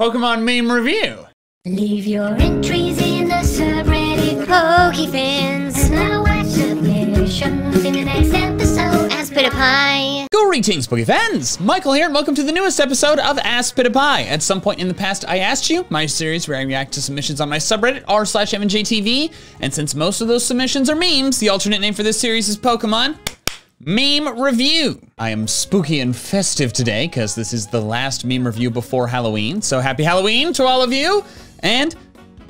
Pokemon meme review. Leave your entries in the subreddit PokeFans. And now watch submissions in the next episode. Ask PewDiePie. Greetings, Pokefans! Michael here, and welcome to the newest episode of Ask Pie. At some point in the past, I asked you, my series where I react to submissions on my subreddit, r slash MandJTV, and since most of those submissions are memes, the alternate name for this series is Pokemon Meme Review. I am spooky and festive today because this is the last meme review before Halloween. So happy Halloween to all of you. And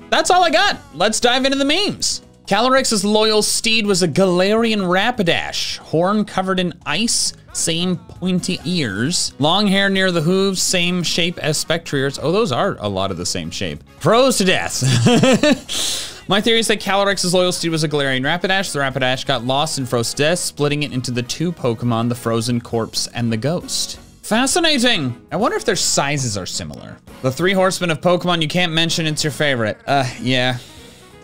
that's all I got. Let's dive into the memes. Calyrex's loyal steed was a Galarian Rapidash, horn covered in ice, same pointy ears, long hair near the hooves, same shape as Spectriers. Oh, those are a lot of the same shape. Froze to death. My theory is that Calyrex's loyal steed was a Galarian Rapidash. The Rapidash got lost and froze death, splitting it into the two Pokemon, the Frozen Corpse and the Ghost. Fascinating. I wonder if their sizes are similar. The three horsemen of Pokemon you can't mention it's your favorite. Uh, yeah.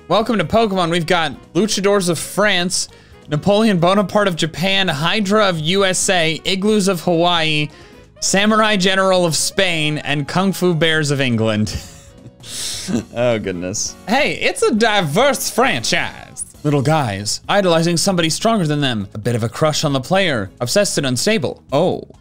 Welcome to Pokemon. We've got Luchadors of France, Napoleon Bonaparte of Japan, Hydra of USA, Igloos of Hawaii, Samurai General of Spain, and Kung Fu Bears of England. oh, goodness. Hey, it's a diverse franchise. Little guys, idolizing somebody stronger than them, a bit of a crush on the player, obsessed and unstable. Oh.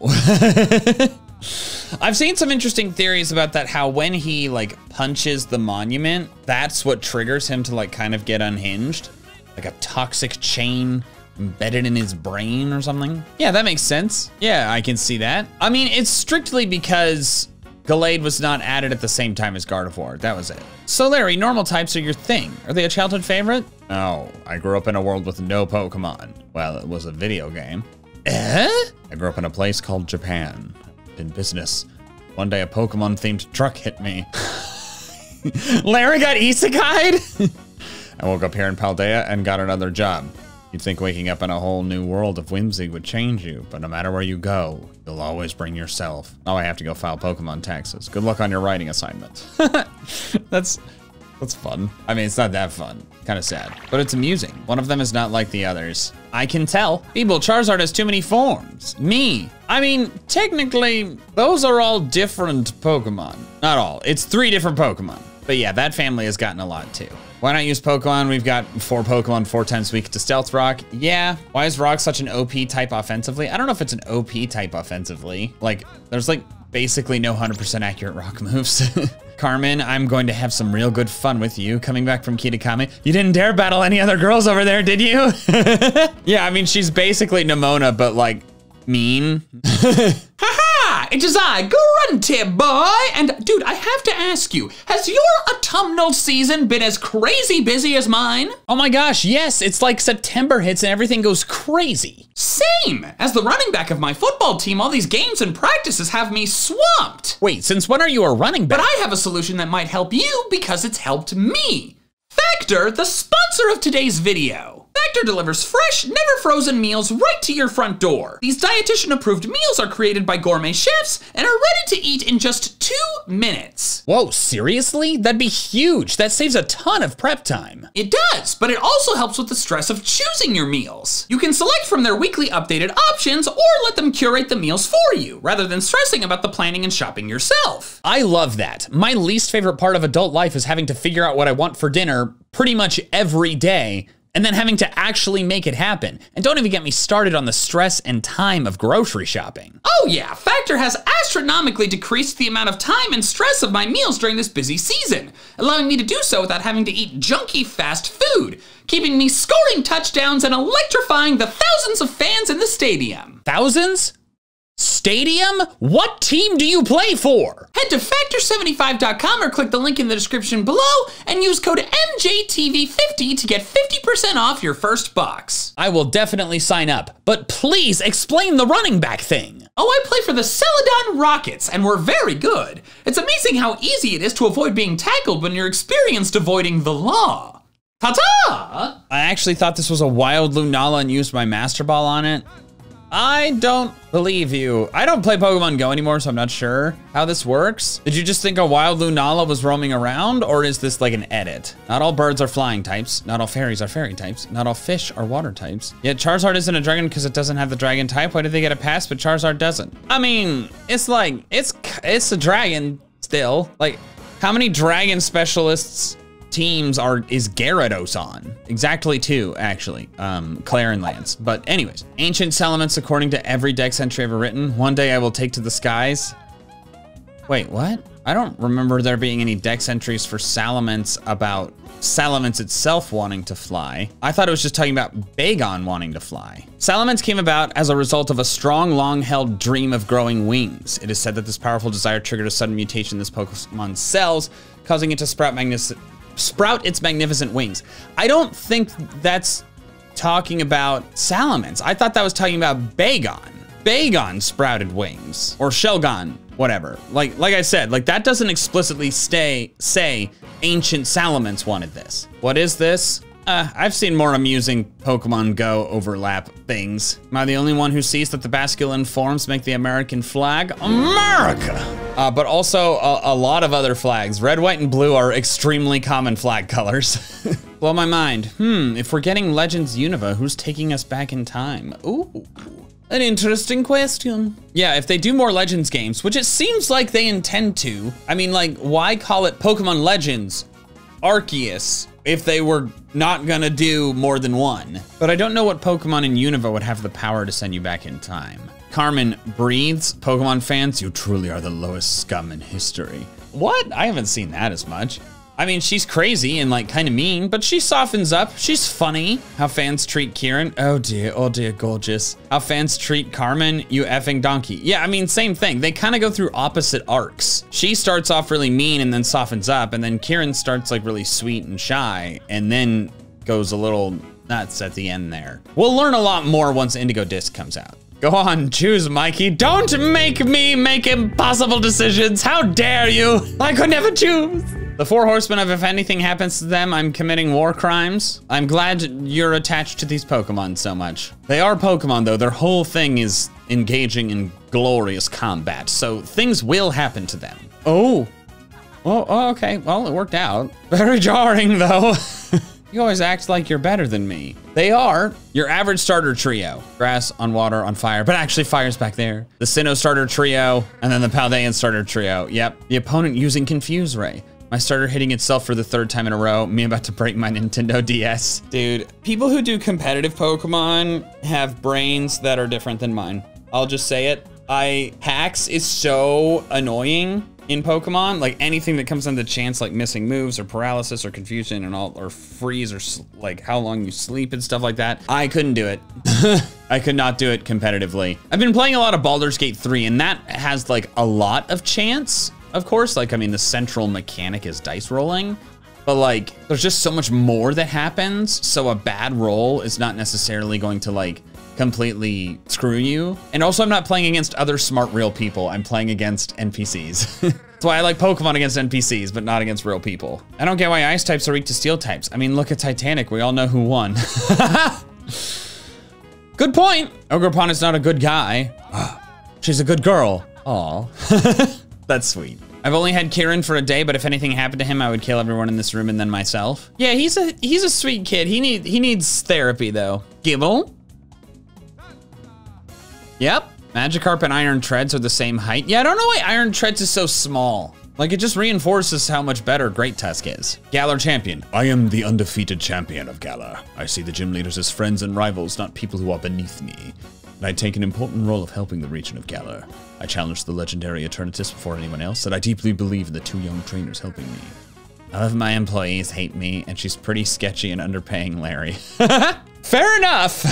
I've seen some interesting theories about that, how when he like punches the monument, that's what triggers him to like kind of get unhinged. Like a toxic chain embedded in his brain or something. Yeah, that makes sense. Yeah, I can see that. I mean, it's strictly because Gallade was not added at the same time as Gardevoir. That was it. So Larry, normal types are your thing. Are they a childhood favorite? Oh, I grew up in a world with no Pokemon. Well, it was a video game. Eh? I grew up in a place called Japan. In business. One day a Pokemon themed truck hit me. Larry got isekai'd? I woke up here in Paldea and got another job. You'd think waking up in a whole new world of whimsy would change you, but no matter where you go, you'll always bring yourself. Oh, I have to go file Pokemon taxes. Good luck on your writing assignment. that's that's fun. I mean, it's not that fun. Kind of sad, but it's amusing. One of them is not like the others. I can tell. People, Charizard has too many forms. Me. I mean, technically, those are all different Pokemon. Not all. It's three different Pokemon. But yeah, that family has gotten a lot too. Why not use Pokemon? We've got four Pokemon four times weak to Stealth Rock. Yeah, why is Rock such an OP type offensively? I don't know if it's an OP type offensively. Like, there's like basically no 100% accurate Rock moves. Carmen, I'm going to have some real good fun with you coming back from Kitakami. You didn't dare battle any other girls over there, did you? yeah, I mean, she's basically Nemona, but like mean. It is I, Grunty Boy! And dude, I have to ask you, has your autumnal season been as crazy busy as mine? oh my gosh, yes, it's like September hits and everything goes crazy. Same! As the running back of my football team, all these games and practices have me swamped. Wait, since when are you a running back? But I have a solution that might help you because it's helped me. Factor, the sponsor of today's video. Factor delivers fresh, never frozen meals right to your front door. These dietitian approved meals are created by gourmet chefs and are ready to eat in just two minutes. Whoa, seriously? That'd be huge. That saves a ton of prep time. It does, but it also helps with the stress of choosing your meals. You can select from their weekly updated options or let them curate the meals for you, rather than stressing about the planning and shopping yourself. I love that. My least favorite part of adult life is having to figure out what I want for dinner pretty much every day and then having to actually make it happen. And don't even get me started on the stress and time of grocery shopping. Oh yeah, Factor has astronomically decreased the amount of time and stress of my meals during this busy season, allowing me to do so without having to eat junky fast food, keeping me scoring touchdowns and electrifying the thousands of fans in the stadium. Thousands? Stadium? What team do you play for? Head to factor75.com or click the link in the description below and use code MJTV50 to get 50% off your first box. I will definitely sign up, but please explain the running back thing. Oh, I play for the Celadon Rockets, and we're very good. It's amazing how easy it is to avoid being tackled when you're experienced avoiding the law. Ta-ta! I actually thought this was a wild Lunala and used my Master Ball on it. I don't believe you. I don't play Pokemon Go anymore, so I'm not sure how this works. Did you just think a wild Lunala was roaming around, or is this like an edit? Not all birds are flying types. Not all fairies are fairy types. Not all fish are water types. Yet Charizard isn't a dragon because it doesn't have the dragon type. Why did they get a pass, but Charizard doesn't? I mean, it's like, it's it's a dragon, Still, like, how many dragon specialists teams are is Gyarados on? Exactly two, actually. Um, Claire and Lance. But anyways, ancient Salamence according to every dex entry ever written. One day I will take to the skies. Wait, what? I don't remember there being any dex entries for Salamence about Salamence itself wanting to fly. I thought it was just talking about Bagon wanting to fly. Salamence came about as a result of a strong, long-held dream of growing wings. It is said that this powerful desire triggered a sudden mutation in this Pokemon's cells, causing it to sprout, magnific sprout its magnificent wings. I don't think that's talking about Salamence. I thought that was talking about Bagon. Bagon sprouted wings, or Shelgon, whatever. Like like I said, like that doesn't explicitly stay say ancient Salamence wanted this. What is this? Uh, I've seen more amusing Pokemon Go overlap things. Am I the only one who sees that the Basculin forms make the American flag? America! Uh, but also a, a lot of other flags. Red, white, and blue are extremely common flag colors. Blow my mind. Hmm, if we're getting Legends Unova, who's taking us back in time? Ooh. An interesting question. Yeah, if they do more Legends games, which it seems like they intend to, I mean, like, why call it Pokemon Legends Arceus if they were not gonna do more than one? But I don't know what Pokemon in Unova would have the power to send you back in time. Carmen breathes, Pokemon fans, you truly are the lowest scum in history. What? I haven't seen that as much. I mean, she's crazy and like kind of mean, but she softens up. She's funny. How fans treat Kieran. Oh dear, oh dear, gorgeous. How fans treat Carmen, you effing donkey. Yeah, I mean, same thing. They kind of go through opposite arcs. She starts off really mean and then softens up, and then Kieran starts like really sweet and shy, and then goes a little nuts at the end there. We'll learn a lot more once Indigo Disc comes out. Go on, choose, Mikey. Don't make me make impossible decisions. How dare you? I could never choose. The four horsemen of if anything happens to them, I'm committing war crimes. I'm glad you're attached to these Pokemon so much. They are Pokemon though, their whole thing is engaging in glorious combat, so things will happen to them. Oh, oh, oh okay, well, it worked out. Very jarring though. you always act like you're better than me. They are your average starter trio. Grass, on water, on fire, but actually fire's back there. The Sinnoh starter trio, and then the Paldean starter trio. Yep, the opponent using Confuse Ray. My starter hitting itself for the third time in a row. Me about to break my Nintendo DS. Dude, people who do competitive Pokemon have brains that are different than mine. I'll just say it. I hacks is so annoying in Pokemon. Like anything that comes into chance, like missing moves or paralysis or confusion and all, or freeze or like how long you sleep and stuff like that. I couldn't do it. I could not do it competitively. I've been playing a lot of Baldur's Gate 3 and that has like a lot of chance of course. Like, I mean, the central mechanic is dice rolling, but like, there's just so much more that happens. So a bad roll is not necessarily going to like completely screw you. And also I'm not playing against other smart real people. I'm playing against NPCs. That's why I like Pokemon against NPCs, but not against real people. I don't get why ice types are weak to steel types. I mean, look at Titanic. We all know who won. good point. Ogerpon is not a good guy. She's a good girl. Aw. That's sweet. I've only had Kieran for a day, but if anything happened to him, I would kill everyone in this room and then myself. Yeah, he's a he's a sweet kid. He need he needs therapy though. Gible. Yep. Magikarp and Iron Treads are the same height. Yeah, I don't know why Iron Treads is so small. Like it just reinforces how much better Great Tusk is. Galar champion. I am the undefeated champion of Galar. I see the gym leaders as friends and rivals, not people who are beneath me. And I take an important role of helping the region of Galar. I challenged the legendary Eternatus before anyone else, and I deeply believe in the two young trainers helping me. None of my employees hate me, and she's pretty sketchy and underpaying Larry. Fair enough.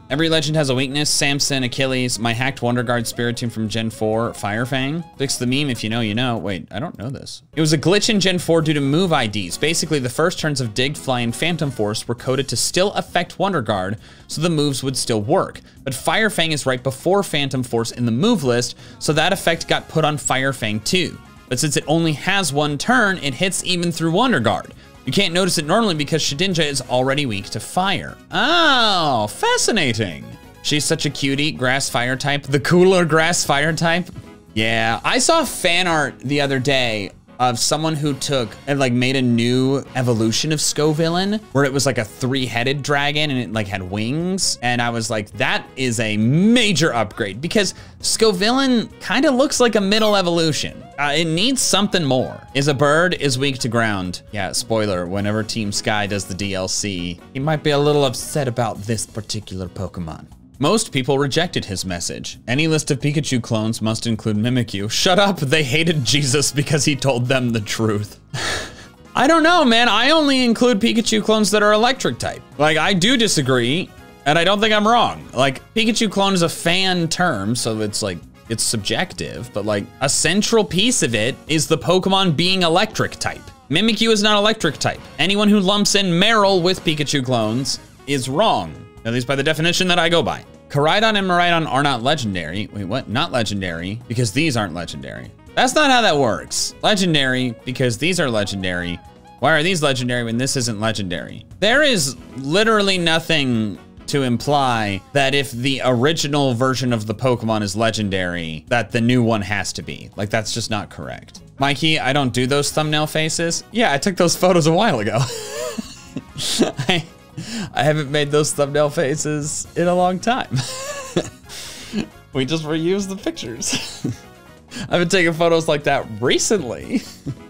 Every legend has a weakness. Samson, Achilles, my hacked Wonder Guard Spiritomb from Gen 4, Firefang. Fix the meme if you know, you know. Wait, I don't know this. It was a glitch in Gen 4 due to move IDs. Basically, the first turns of Dig, Fly, and Phantom Force were coded to still affect Wonder Guard, so the moves would still work. But Firefang is right before Phantom Force in the move list, so that effect got put on Firefang too. But since it only has one turn, it hits even through Wonder Guard. You can't notice it normally because Shedinja is already weak to fire. Oh, fascinating. She's such a cutie, grass fire type, the cooler grass fire type. Yeah, I saw fan art the other day of someone who took and like made a new evolution of Scovillain where it was like a three-headed dragon and it like had wings. And I was like, that is a major upgrade because Scovillain kind of looks like a middle evolution. Uh, it needs something more. Is a bird, is weak to ground. Yeah, spoiler, whenever Team Sky does the DLC, he might be a little upset about this particular Pokemon. Most people rejected his message. Any list of Pikachu clones must include Mimikyu. Shut up, they hated Jesus because he told them the truth. I don't know, man. I only include Pikachu clones that are electric type. Like, I do disagree, and I don't think I'm wrong. Like, Pikachu clone is a fan term, so it's like, it's subjective, but like, a central piece of it is the Pokemon being electric type. Mimikyu is not electric type. Anyone who lumps in Marill with Pikachu clones is wrong, at least by the definition that I go by. Koraidon and Miraidon are not legendary. Wait, what? Not legendary, because these aren't legendary. That's not how that works. Legendary, because these are legendary. Why are these legendary when this isn't legendary? There is literally nothing to imply that if the original version of the Pokemon is legendary, that the new one has to be. Like, that's just not correct. Mikey, I don't do those thumbnail faces. Yeah, I took those photos a while ago. I, I haven't made those thumbnail faces in a long time. we just reuse the pictures. I've been taking photos like that recently.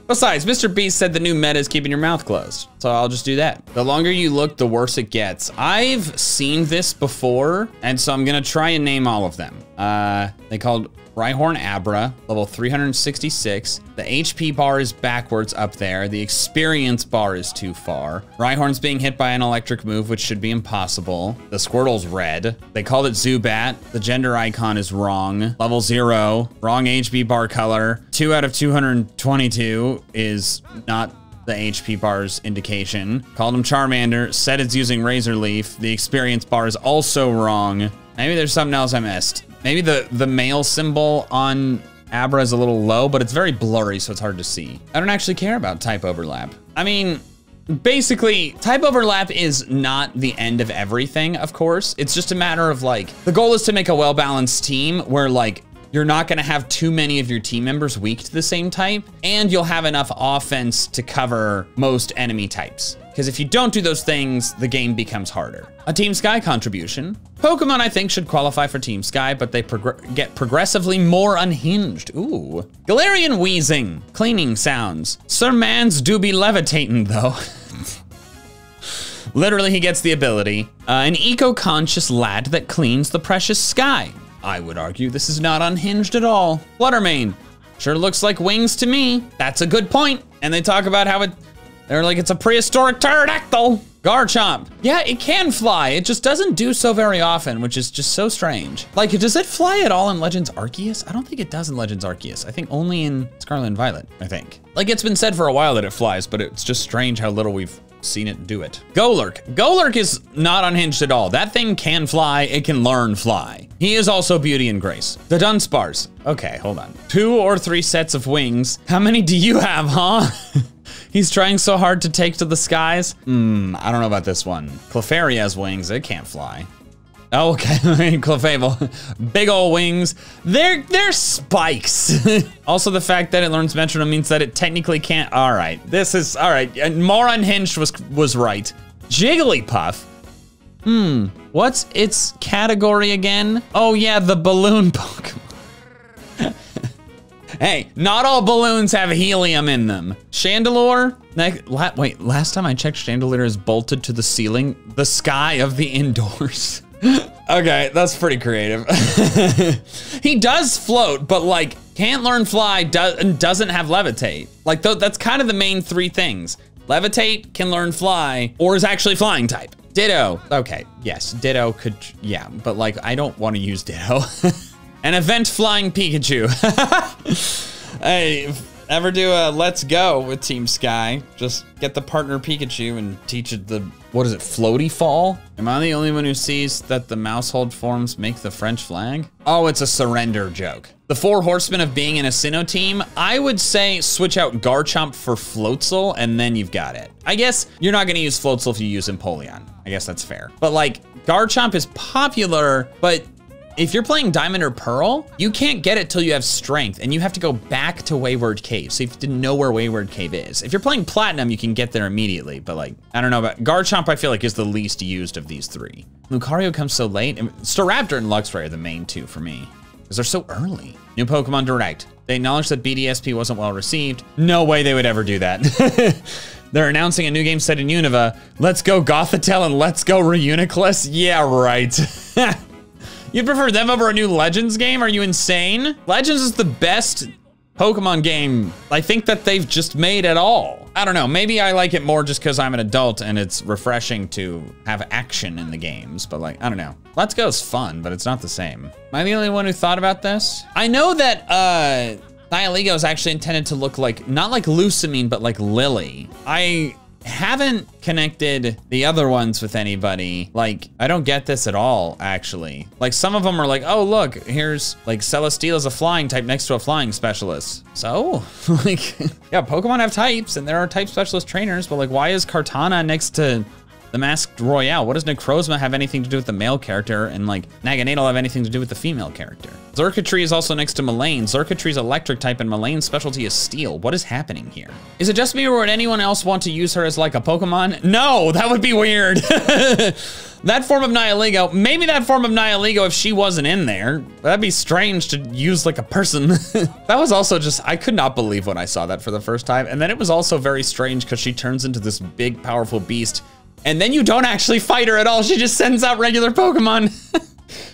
Besides, Mr. Beast said the new meta is keeping your mouth closed. So I'll just do that. The longer you look, the worse it gets. I've seen this before, and so I'm gonna try and name all of them. Uh, they called Rhyhorn Abra, level 366. The HP bar is backwards up there. The experience bar is too far. Rhyhorn's being hit by an electric move, which should be impossible. The Squirtle's red. They called it Zubat. The gender icon is wrong. Level zero, wrong HP bar color. Two out of 222 is not the HP bar's indication. Called him Charmander, said it's using Razor Leaf. The experience bar is also wrong. Maybe there's something else I missed. Maybe the, the male symbol on Abra is a little low, but it's very blurry, so it's hard to see. I don't actually care about type overlap. I mean, basically, type overlap is not the end of everything, of course. It's just a matter of like, the goal is to make a well-balanced team where like, you're not gonna have too many of your team members weak to the same type, and you'll have enough offense to cover most enemy types. Because if you don't do those things, the game becomes harder. A Team Sky contribution. Pokemon, I think, should qualify for Team Sky, but they progr get progressively more unhinged. Ooh. Galarian Weezing. Cleaning sounds. Sir Mans do be levitating, though. Literally, he gets the ability. Uh, an eco-conscious lad that cleans the precious sky. I would argue this is not unhinged at all. Fluttermane. Sure looks like wings to me. That's a good point. And they talk about how it, they're like, it's a prehistoric pterodactyl. Garchomp. Yeah, it can fly. It just doesn't do so very often, which is just so strange. Like, does it fly at all in Legends Arceus? I don't think it does in Legends Arceus. I think only in Scarlet and Violet, I think. Like, it's been said for a while that it flies, but it's just strange how little we've seen it do it. Golurk. Golurk is not unhinged at all. That thing can fly. It can learn fly. He is also beauty and grace. The Dunsparce. Okay, hold on. Two or three sets of wings. How many do you have, huh? He's trying so hard to take to the skies. Hmm, I don't know about this one. Clefairy has wings. It can't fly. Oh, okay, Clefable. Big ol' wings. They're, they're spikes. also, the fact that it learns metronome means that it technically can't. All right, this is, all right. More unhinged was, was right. Jigglypuff. Hmm, what's its category again? Oh yeah, the balloon Pokemon. Hey, not all balloons have helium in them. Chandelure, la wait, last time I checked, Chandelure is bolted to the ceiling, the sky of the indoors. okay, that's pretty creative. he does float, but like, can't learn fly, do doesn't have levitate. Like, th that's kind of the main three things. Levitate, can learn fly, or is actually flying type. Ditto, okay, yes, Ditto could, yeah, but like, I don't want to use Ditto. An event flying Pikachu. hey, ever do a let's go with Team Sky? Just get the partner Pikachu and teach it the, what is it, floaty fall? Am I the only one who sees that the Maushold forms make the French flag? Oh, it's a surrender joke. The four horsemen of being in a Sinnoh team, I would say switch out Garchomp for Floatzel and then you've got it. I guess you're not gonna use Floatzel if you use Empoleon. I guess that's fair. But like, Garchomp is popular, but if you're playing Diamond or Pearl, you can't get it till you have strength and you have to go back to Wayward Cave. So you have to know where Wayward Cave is. If you're playing Platinum, you can get there immediately, but like, I don't know about, Garchomp I feel like is the least used of these three. Lucario comes so late, and Staraptor and Luxray are the main two for me, because they're so early. New Pokemon Direct. They acknowledged that BDSP wasn't well received. No way they would ever do that. They're announcing a new game set in Unova. Let's go Gothitelle and let's go Reuniclus. Yeah, right. You'd prefer them over a new Legends game? Are you insane? Legends is the best Pokemon game I think that they've just made at all. I don't know, maybe I like it more just because I'm an adult and it's refreshing to have action in the games, but like, I don't know. Let's Go is fun, but it's not the same. Am I the only one who thought about this? I know that uh, Nihilego is actually intended to look like, not like Lusamine, but like Lily. I haven't connected the other ones with anybody. Like, I don't get this at all, actually. Like, some of them are like, oh, look, here's like Celesteela is a flying type next to a flying specialist. So, like, yeah, Pokemon have types and there are type specialist trainers, but like, why is Kartana next to the Masked Royal. What does Necrozma have anything to do with the male character? And like Naganadel have anything to do with the female character? Xurkitree is also next to Molayne. Xurkitree's electric type and Molayne's specialty is steel. What is happening here? Is it just me or would anyone else want to use her as like a Pokemon? No, that would be weird. that form of Nihilego, maybe that form of Nihilego if she wasn't in there. That'd be strange to use like a person. that was also just, I could not believe when I saw that for the first time. And then it was also very strange because she turns into this big, powerful beast and then you don't actually fight her at all. She just sends out regular Pokemon.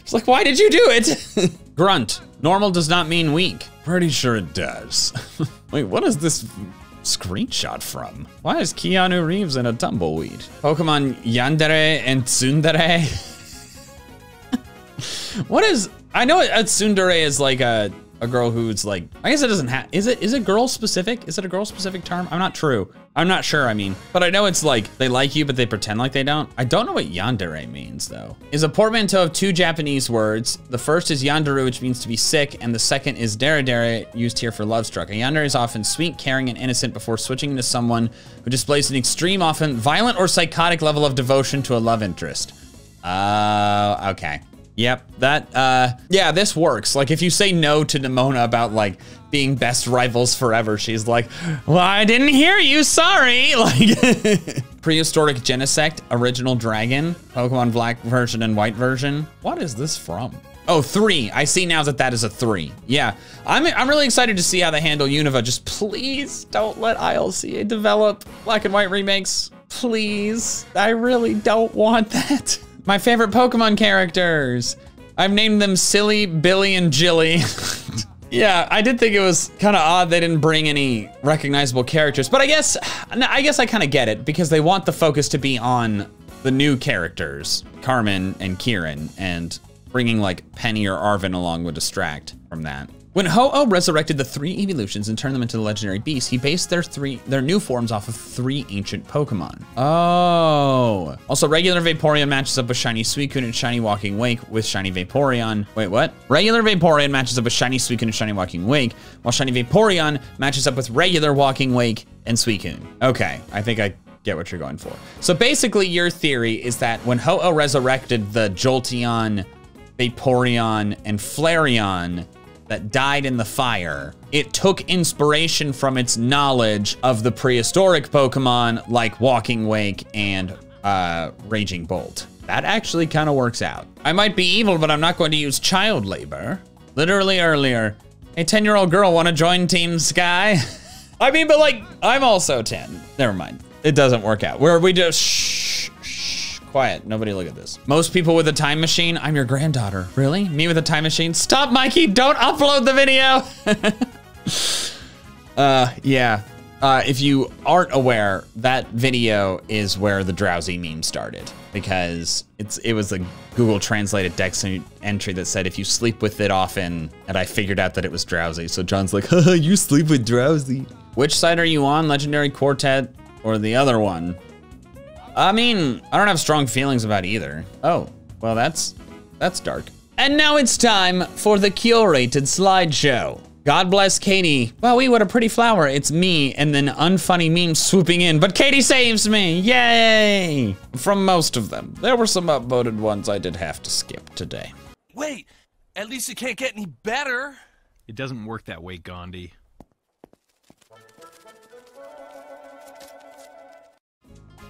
It's like, why did you do it? Grunt. Normal does not mean weak. Pretty sure it does. Wait, what is this screenshot from? Why is Keanu Reeves in a tumbleweed? Pokemon Yandere and Tsundere. what is, I know a Tsundere is like a, a girl who's like, I guess it doesn't have, is it, is it girl specific? Is it a girl specific term? I'm not true. I'm not sure, I mean, but I know it's like, they like you, but they pretend like they don't. I don't know what yandere means though. Is a portmanteau of two Japanese words. The first is yanderu, which means to be sick, and the second is deredere, used here for love struck. A yandere is often sweet, caring, and innocent before switching into someone who displays an extreme, often violent or psychotic level of devotion to a love interest. Uh, okay. Yep, that, uh, yeah, this works. Like, if you say no to Nemona about, like, being best rivals forever, she's like, well, I didn't hear you, sorry. Like, prehistoric Genesect, original dragon, Pokemon black version and white version. What is this from? Oh, three. I see now that that is a three. Yeah, I'm, I'm really excited to see how they handle Unova. Just please don't let ILCA develop black and white remakes. Please. I really don't want that. My favorite Pokemon characters. I've named them Silly, Billy, and Jilly. yeah, I did think it was kind of odd they didn't bring any recognizable characters, but I guess, I guess I kind of get it because they want the focus to be on the new characters, Carmen and Kieran, and bringing like Penny or Arven along would distract from that. When Ho-Oh resurrected the three evolutions and turned them into the legendary beasts, he based their three their new forms off of three ancient Pokemon. Oh. Also, regular Vaporeon matches up with Shiny Suicune and Shiny Walking Wake with Shiny Vaporeon. Wait, what? Regular Vaporeon matches up with Shiny Suicune and Shiny Walking Wake, while Shiny Vaporeon matches up with regular Walking Wake and Suicune. Okay, I think I get what you're going for. So basically, your theory is that when Ho-Oh resurrected the Jolteon, Vaporeon, and Flareon, that died in the fire, it took inspiration from its knowledge of the prehistoric Pokemon like Walking Wake and uh, Raging Bolt. That actually kind of works out. I might be evil, but I'm not going to use child labor. Literally earlier, a 10 year old girl want to join Team Sky? I mean, but like, I'm also 10. Never mind. It doesn't work out. Where we just quiet. Nobody look at this. Most people with a time machine. I'm your granddaughter. Really? Me with a time machine? Stop, Mikey. Don't upload the video. uh, yeah. Uh, if you aren't aware, that video is where the Drowzee meme started because it's it was a Google translated Dex entry that said if you sleep with it often, and I figured out that it was Drowzee. So John's like, you sleep with Drowzee. Which side are you on, Legendary Quartet or the other one? I mean, I don't have strong feelings about either. Oh, well, that's that's dark. And now it's time for the curated slideshow. God bless Katie. Wow, we what a pretty flower. It's me and then unfunny memes swooping in, but Katie saves me. Yay! From most of them. There were some upvoted ones I did have to skip today. Wait, At least it can't get any better. It doesn't work that way, Gandhi.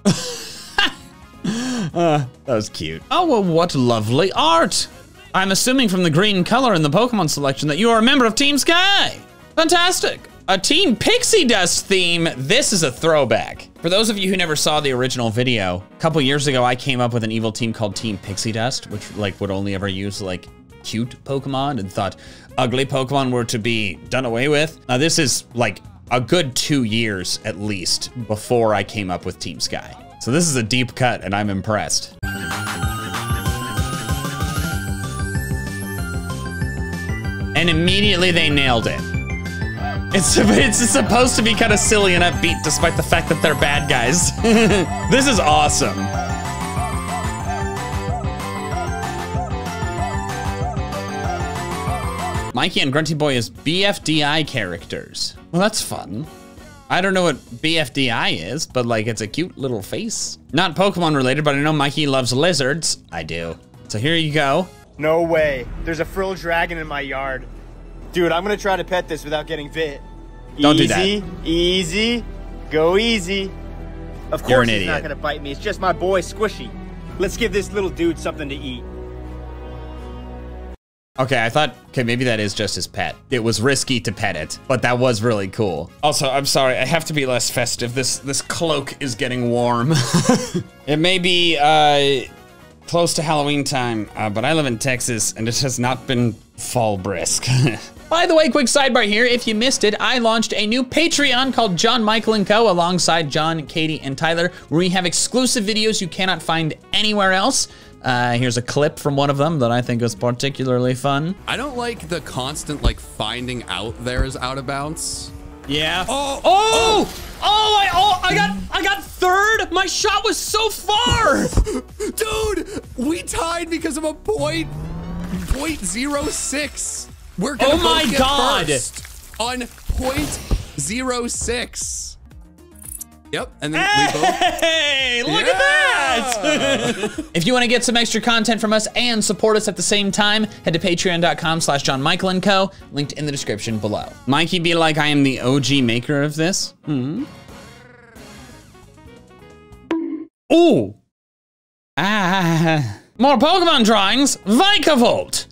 Uh, that was cute. Oh, well, what lovely art. I'm assuming from the green color in the Pokemon selection that you are a member of Team Sky. Fantastic. A Team Pixie Dust theme. This is a throwback. For those of you who never saw the original video, a couple years ago, I came up with an evil team called Team Pixie Dust, which like would only ever use like cute Pokemon and thought ugly Pokemon were to be done away with. Now this is like a good two years at least before I came up with Team Sky. So this is a deep cut and I'm impressed. And immediately they nailed it. It's, it's supposed to be kind of silly and upbeat despite the fact that they're bad guys. this is awesome. Mikey and Grunty Boy as BFDI characters. Well, that's fun. I don't know what BFDI is, but like it's a cute little face. Not Pokemon related, but I know Mikey loves lizards. I do. So here you go. No way. There's a frill dragon in my yard. Dude, I'm gonna try to pet this without getting bit. Don't do easy, that. Easy, Go easy. Of course he's idiot. not gonna bite me. It's just my boy Squishy. Let's give this little dude something to eat. Okay, I thought, okay, maybe that is just his pet. It was risky to pet it, but that was really cool. Also, I'm sorry, I have to be less festive. This this cloak is getting warm. it may be uh, close to Halloween time, uh, but I live in Texas and it has not been fall brisk. By the way, quick sidebar here. If you missed it, I launched a new Patreon called John Michael and Co. alongside John, Katie, and Tyler, where we have exclusive videos you cannot find anywhere else. Uh, here's a clip from one of them that I think was particularly fun. I don't like the constant like finding out there is out of bounds. Yeah. Oh, oh, oh, I, oh, I got, I got third. My shot was so far. Dude, we tied because of a point point zero six. We're gonna Oh both my get God. first on point zero six. Yep, and then we both. Hey, look at that! if you want to get some extra content from us and support us at the same time, head to patreon.com slash John Michael and Co. Linked in the description below. Mikey be like, I am the OG maker of this. Hmm. Ooh. Ah. More Pokemon drawings. Vikavolt.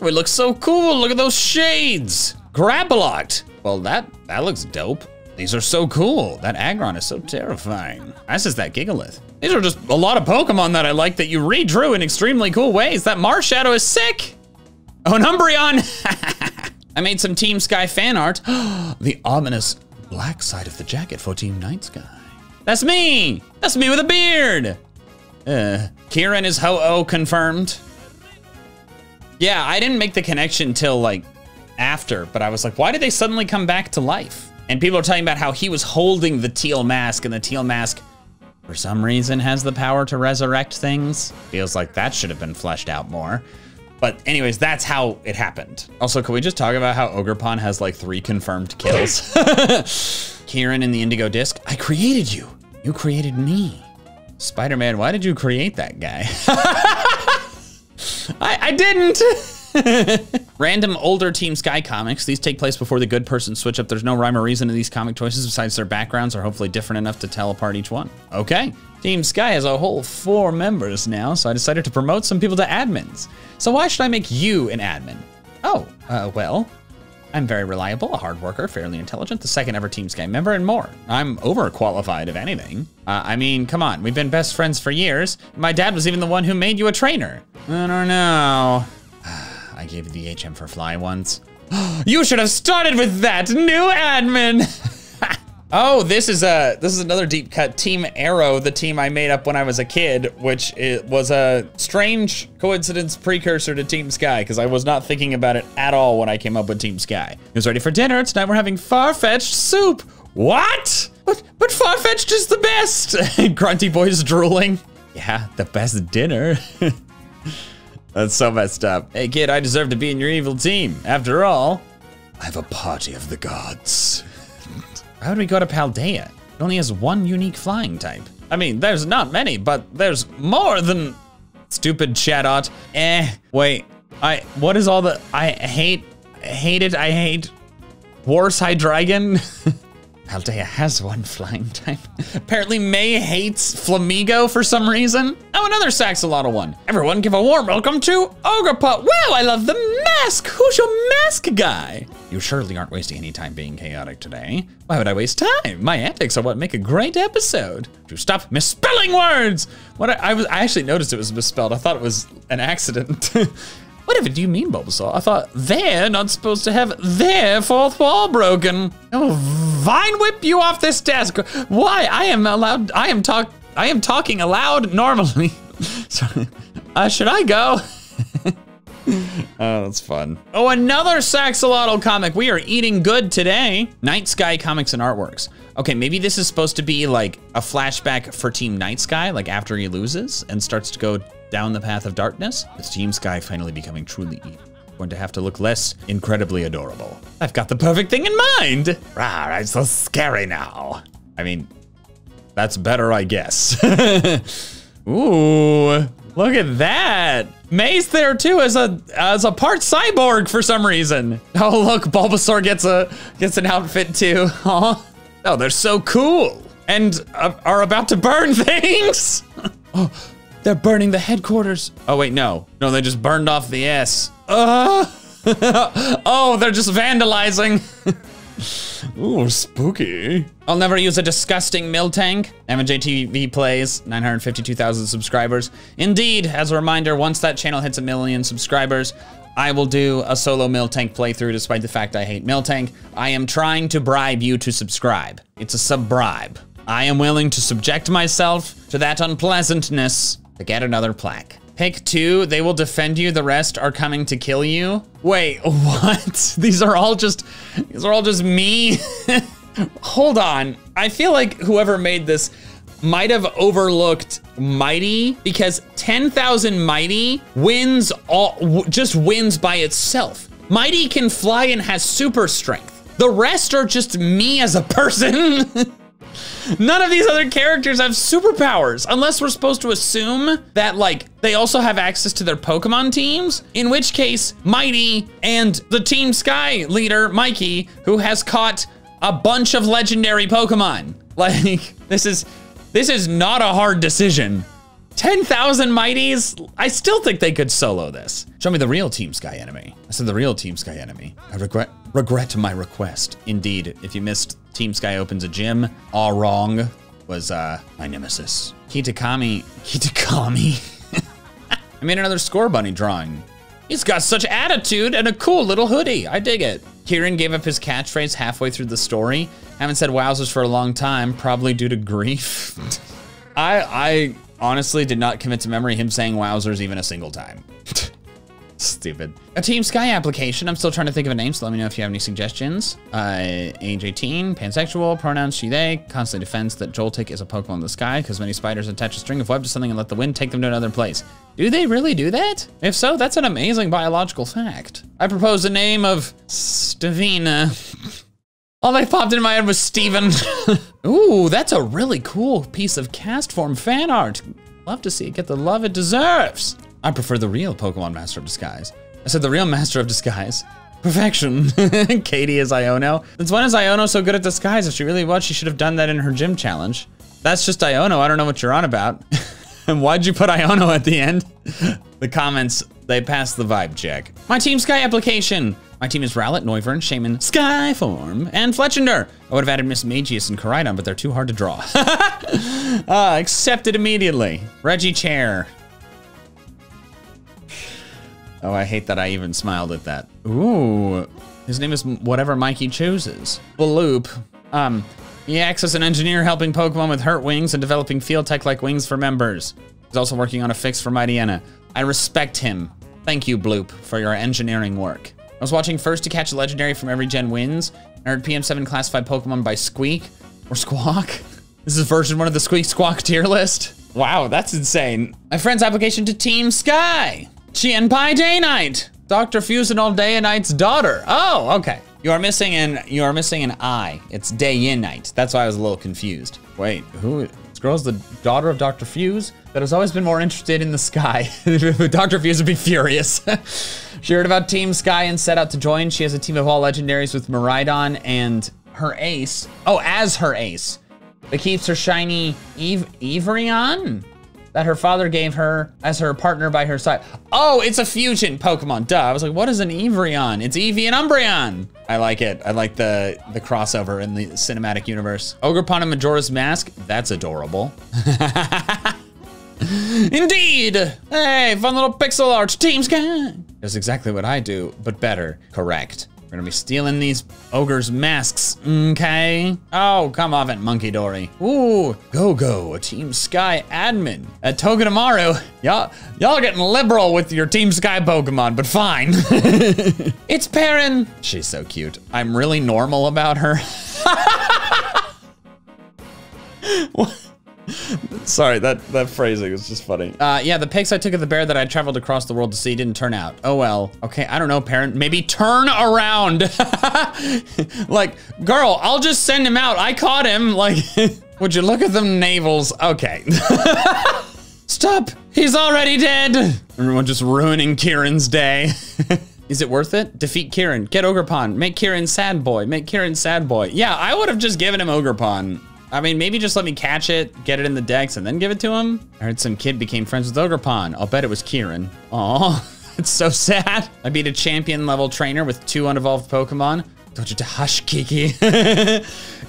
It looks so cool. Look at those shades. Grapploct. Well, that that looks dope. These are so cool. That Aggron is so terrifying. As is that Gigalith. These are just a lot of Pokemon that I like that you redrew in extremely cool ways. That Marshadow is sick. Oh, an Umbreon. I made some Team Sky fan art. the ominous black side of the jacket for Team Night Sky. That's me. That's me with a beard. Uh, Kieran is Ho-Oh confirmed. Yeah, I didn't make the connection till like after, but I was like, why did they suddenly come back to life? And people are talking about how he was holding the teal mask, and the teal mask, for some reason, has the power to resurrect things. Feels like that should have been fleshed out more. But anyways, that's how it happened. Also, can we just talk about how Ogerpon has like three confirmed kills? Kieran in the Indigo Disc, I created you. You created me. Spider-Man, why did you create that guy? I, I didn't. Random older Team Sky comics. These take place before the good person switch up. There's no rhyme or reason to these comic choices besides their backgrounds are hopefully different enough to tell apart each one. Okay. Team Sky has a whole four members now, so I decided to promote some people to admins. So why should I make you an admin? Oh, uh, well, I'm very reliable, a hard worker, fairly intelligent, the second ever Team Sky member, and more. I'm overqualified, if anything. Uh, I mean, come on, we've been best friends for years. My dad was even the one who made you a trainer. I don't know. I gave the HM for Fly once. you should have started with that new admin. oh, this is a this is another deep cut. Team Arrow, the team I made up when I was a kid, which was a strange coincidence precursor to Team Sky because I was not thinking about it at all when I came up with Team Sky. It was ready for dinner. Tonight we're having far-fetched soup. What? But but far-fetched is the best. Grunty boy's drooling. Yeah, the best dinner. That's so messed up. Hey kid, I deserve to be in your evil team. After all, I have a party of the gods. How would we go to Paldea? It only has one unique flying type. I mean, there's not many, but there's more than stupid Chatot. Eh, wait. I what is all the I hate hate it. I hate Wars Hydreigon. Paldea has one flying type. Apparently May hates Flamigo for some reason. Oh, another Saxolotl one. Everyone give a warm welcome to Ogrepot. Wow, I love the mask. Who's your mask guy? You surely aren't wasting any time being chaotic today. Why would I waste time? My antics are what make a great episode. To stop misspelling words. What I, I was, I actually noticed it was misspelled. I thought it was an accident. Whatever do you mean, Bulbasaur? I thought they're not supposed to have their fourth wall broken. Oh, vine whip you off this desk. Why? I am allowed. I am talk. I am talking aloud normally. Sorry. Uh, should I go? Oh, that's fun. Oh, another Saxolotl comic. We are eating good today. Night Sky Comics and Artworks. Okay, maybe this is supposed to be like a flashback for Team Night Sky, like after he loses and starts to go down the path of darkness. It's Team Sky finally becoming truly evil. Going to have to look less incredibly adorable. I've got the perfect thing in mind. Rah, I'm so scary now. I mean, that's better, I guess. Ooh, look at that. May's there too as a as a part cyborg for some reason. Oh look, Bulbasaur gets a gets an outfit too. Aw. Oh, they're so cool and uh, are about to burn things. oh, they're burning the headquarters. Oh wait, no, no, they just burned off the S. Uh, oh, they're just vandalizing. Ooh, spooky. I'll never use a disgusting Miltank. MJTV plays, 952,000 subscribers. Indeed, as a reminder, once that channel hits a million subscribers, I will do a solo Miltank playthrough despite the fact I hate Miltank. I am trying to bribe you to subscribe. It's a sub-bribe. I am willing to subject myself to that unpleasantness to get another plaque. Pick two, they will defend you, the rest are coming to kill you. Wait, what? These are all just, these are all just me? Hold on, I feel like whoever made this might have overlooked Mighty because 10,000 Mighty wins all, just wins by itself. Mighty can fly and has super strength. The rest are just me as a person. None of these other characters have superpowers, unless we're supposed to assume that, like, they also have access to their Pokemon teams, in which case, Mighty and the Team Sky leader, Mikey, who has caught a bunch of legendary Pokemon. Like, this is, this is not a hard decision. 10,000 Mighties? I still think they could solo this. Show me the real Team Sky enemy. I said the real Team Sky enemy. I regret regret my request. Indeed, if you missed Team Sky opens a gym, all wrong was uh my nemesis. Kitakami. Kitakami. I made another Scorbunny drawing. He's got such attitude and a cool little hoodie. I dig it. Kieran gave up his catchphrase halfway through the story. Haven't said wowzers for a long time, probably due to grief. I I honestly did not commit to memory him saying wowzers even a single time. Stupid. A Team Sky application. I'm still trying to think of a name, so let me know if you have any suggestions. Uh, age 18, pansexual, pronouns she, they, constantly defends that Joltik is a Pokemon in the sky because many spiders attach a string of web to something and let the wind take them to another place. Do they really do that? If so, that's an amazing biological fact. I propose the name of Stavina. All that popped in my head was Steven. Ooh, that's a really cool piece of Castform fan art. Love to see it get the love it deserves. I prefer the real Pokemon Master of Disguise. I said the real Master of Disguise. Perfection. Katie is Iono. Since when is Iono so good at disguise? If she really was, she should have done that in her gym challenge. That's just Iono. I don't know what you're on about. and why'd you put Iono at the end? the comments, they passed the vibe check. My Team Sky application. My team is Rowlet, Noivern, Shaymin, Skyform, and Fletchinder. I would have added Mismagius and Koraidon, but they're too hard to draw. uh, accepted immediately. Reggie Chair. Oh, I hate that I even smiled at that. Ooh, his name is whatever Mikey chooses. Bloop. Um, he acts as an engineer helping Pokemon with hurt wings and developing field tech like wings for members. He's also working on a fix for Mightyena. I respect him. Thank you, Bloop, for your engineering work. I was watching First to Catch a Legendary from Every Gen Wins. I heard PM7 classified Pokemon by Squeak or Squawk. This is version one of the Squeak Squawk tier list. Wow, that's insane. My friend's application to Team Sky. Chien Pai Day Night. Dr. Fusion All Day and Night's daughter. Oh, okay. You are missing an you are missing an I. It's day and night. That's why I was a little confused. Wait, who this girl's the daughter of Dr. Fuse that has always been more interested in the sky. Dr. Fuse would be furious. she heard about Team Sky and set out to join. She has a team of all legendaries with Miraidon and her ace. Oh, as her ace. That keeps her shiny Eve Everion that her father gave her as her partner by her side. Oh, it's a fusion Pokemon. Duh. I was like, what is an Everion? It's Eevee and Umbreon. I like it. I like the the crossover in the cinematic universe. Ogerpon and Majora's Mask. That's adorable. Indeed! Hey, fun little pixel art, Team Sky! That's exactly what I do, but better. Correct. We're gonna be stealing these ogres' masks, okay? Oh, come off it, Munkidori. Ooh, Go-Go, a Team Sky admin. At Togedemaru, y'all, y'all getting liberal with your Team Sky Pokemon, but fine. it's Perrin. She's so cute. I'm really normal about her. What? Sorry, that, that phrasing was just funny. Uh, yeah, the pics I took of the bear that I traveled across the world to see didn't turn out. Oh well. Okay, I don't know, Perrin. Maybe turn around. like, girl, I'll just send him out. I caught him. Like, would you look at them navels? Okay. Stop! He's already dead! Everyone just ruining Kieran's day. Is it worth it? Defeat Kieran. Get Ogerpon. Make Kieran sad boy. Make Kieran sad boy. Yeah, I would have just given him Ogerpon. I mean, maybe just let me catch it, get it in the decks, and then give it to him. I heard some kid became friends with Ogerpon. I'll bet it was Kieran. Aw, it's so sad. I beat a champion level trainer with two unevolved Pokemon. Don't you to hush, Kiki.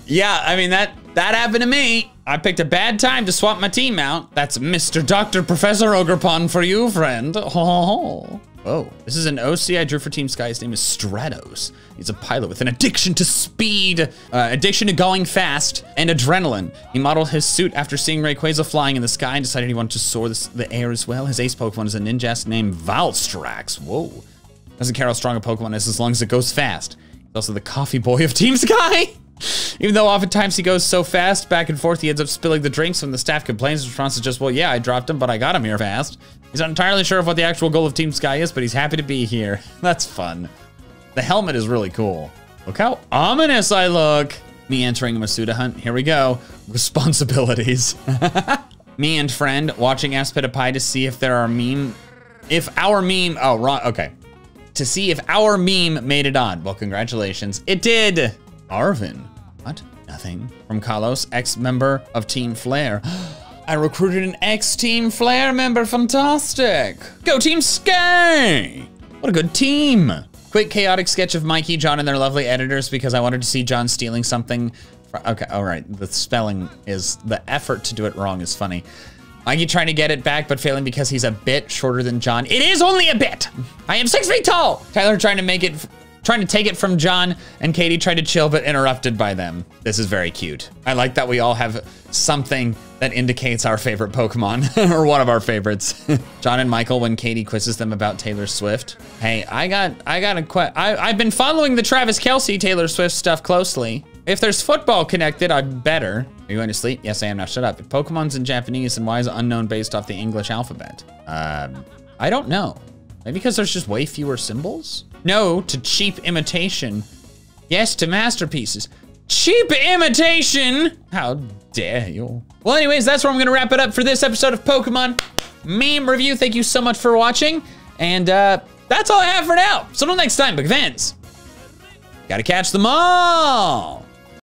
yeah, I mean, that, that happened to me. I picked a bad time to swap my team out. That's Mr. Dr. Professor Ogerpon for you, friend. Oh. Oh, this is an OC I drew for Team Sky. His name is Stratos. He's a pilot with an addiction to speed, uh, addiction to going fast, and adrenaline. He modeled his suit after seeing Rayquaza flying in the sky and decided he wanted to soar this, the air as well. His ace Pokemon is a Ninjask named Valstrax. Whoa. Doesn't care how strong a Pokemon is as long as it goes fast. He's also the coffee boy of Team Sky. Even though oftentimes he goes so fast, back and forth, he ends up spilling the drinks when the staff complains. His response is just, well, yeah, I dropped him, but I got him here fast. He's not entirely sure of what the actual goal of Team Sky is, but he's happy to be here. That's fun. The helmet is really cool. Look how ominous I look. Me entering a Masuda hunt. Here we go. Responsibilities. Me and friend watching ASPITPIAY to see if there are meme, if our meme, oh, wrong, okay. To see if our meme made it on. Well, congratulations. It did. Arven. What? Nothing. From Kalos, ex-member of Team Flare. Oh, I recruited an ex-Team Flare member. Fantastic. Go Team Sky. What a good team. Quick chaotic sketch of Mikey, John, and their lovely editors because I wanted to see John stealing something. Okay, all right. The spelling is, the effort to do it wrong is funny. Mikey trying to get it back, but failing because he's a bit shorter than John. It is only a bit. I am six feet tall. Tyler trying to make it, trying to take it from John, and Katie tried to chill, but interrupted by them. This is very cute. I like that we all have something that indicates our favorite Pokemon, or one of our favorites. John and Michael, when Katie quizzes them about Taylor Swift. Hey, I got, I got a que- I, I've been following the Travis Kelce Taylor Swift stuff closely. If there's football connected, I'd better. Are you going to sleep? Yes, I am. Now shut up. If Pokemon's in Japanese, then why is it Unown based off the English alphabet? Um, I don't know. Maybe because there's just way fewer symbols? No to cheap imitation. Yes to masterpieces. Cheap imitation! How dare you? Well, anyways, that's where I'm gonna wrap it up for this episode of Pokemon Meme Review. Thank you so much for watching. And uh, that's all I have for now. So until next time, big fans. Gotta catch them all.